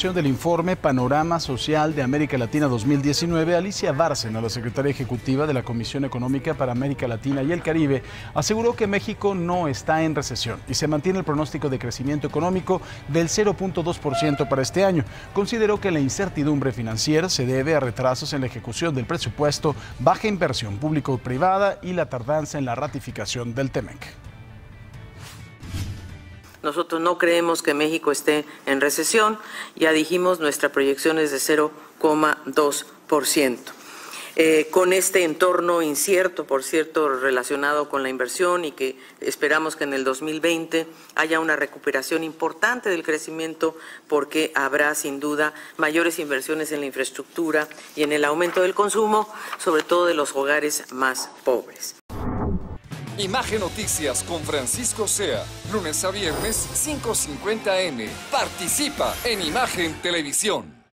del informe Panorama Social de América Latina 2019, Alicia Bárcena, la secretaria ejecutiva de la Comisión Económica para América Latina y el Caribe, aseguró que México no está en recesión y se mantiene el pronóstico de crecimiento económico del 0.2% para este año. Consideró que la incertidumbre financiera se debe a retrasos en la ejecución del presupuesto, baja inversión público-privada y la tardanza en la ratificación del TEMEC. Nosotros no creemos que México esté en recesión. Ya dijimos, nuestra proyección es de 0,2%. Eh, con este entorno incierto, por cierto, relacionado con la inversión y que esperamos que en el 2020 haya una recuperación importante del crecimiento porque habrá sin duda mayores inversiones en la infraestructura y en el aumento del consumo, sobre todo de los hogares más pobres. Imagen Noticias con Francisco Sea, lunes a viernes 5.50 M. Participa en Imagen Televisión.